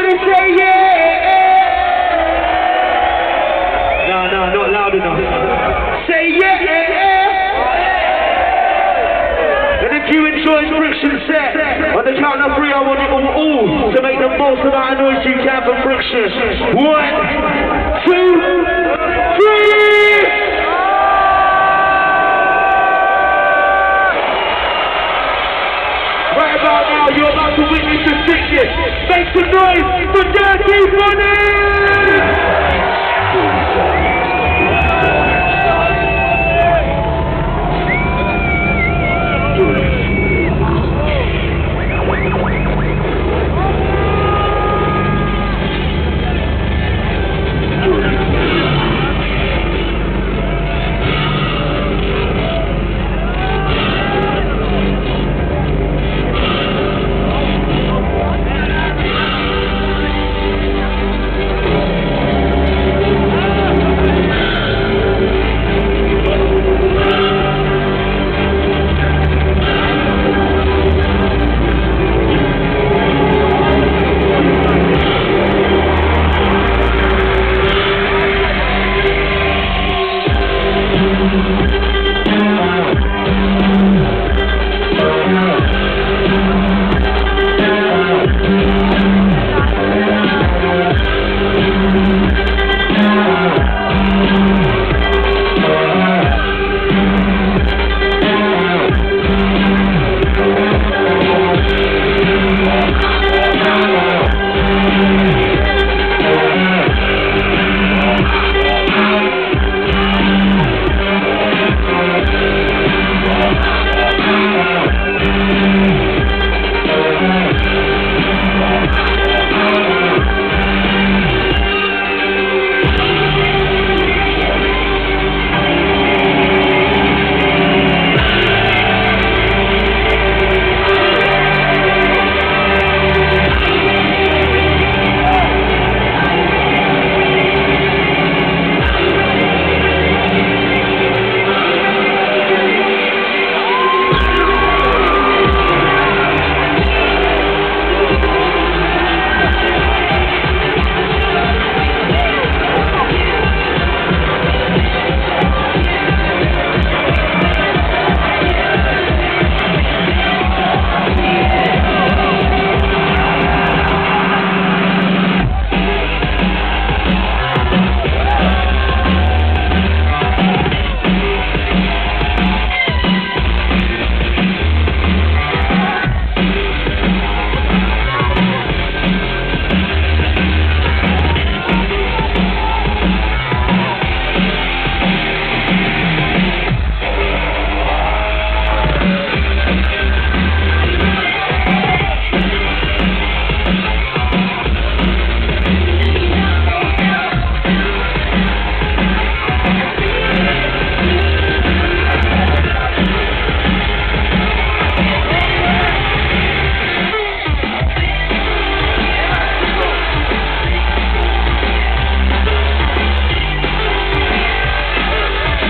Everybody say yeah. No, no, not loud enough. Say yeah. And if you enjoy Friction set, on the count of three, I want you all to make the most amount of noise you can for Friction. One, two, three. Right about now, you're about to witness the some for Dirtyphonics!